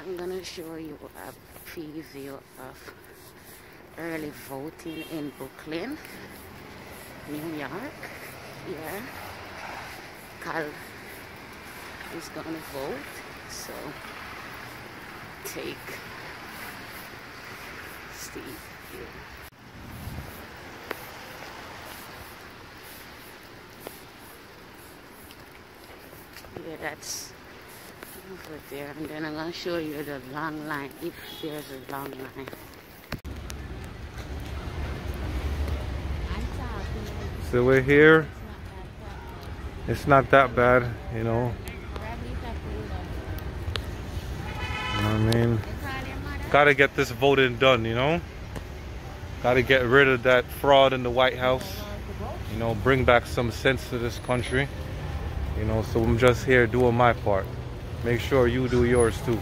I'm gonna show you a preview of early voting in Brooklyn, New York. Yeah, Cal is gonna vote, so take Steve here. Yeah, that's over there. And then I'm to show you the long line, if there's a long line. So we're here. It's not that bad, you know. I mean? Gotta get this voting done, you know? Gotta get rid of that fraud in the White House. You know, bring back some sense to this country. You know, so I'm just here doing my part. Make sure you do yours too.